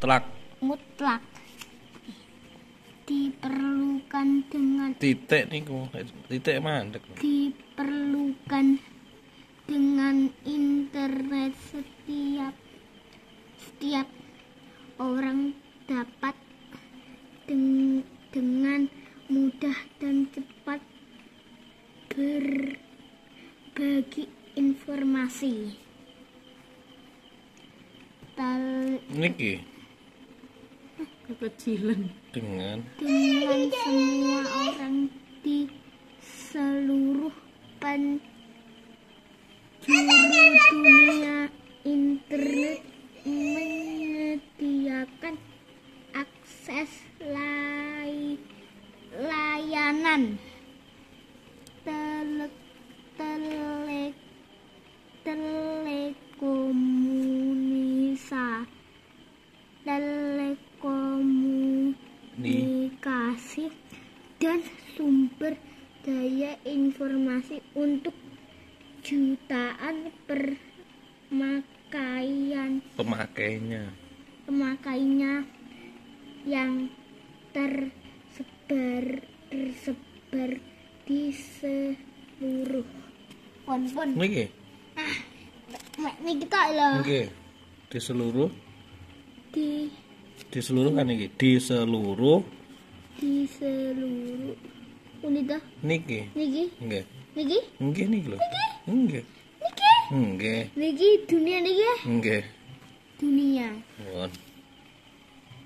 mutlak. Mutlak. Diperlukan dengan titik niku. Titik mandek. Diperlukan dengan internet setiap setiap orang dapat deng- dengan mudah dan cepat berbagi informasi. Tal- niki kekecilan. Dengan dengan semua orang di seluruh penjuru dunia internet menyediakan akses lay- layanan telekomunikasi dan sumber daya informasi untuk jutaan permakaian pemakainya. Pemakainya yang tersebar tersebar di seluruh pon pon niki ini kita loh niki di seluruh? Di di seluruh kan niki di seluruh di seluruh unita niki? Niki? Nggih niki? Nggih niki lho. Nggih. Niki? Nggih. Niki dunia niki? Nggih. Dunia. Nuwun.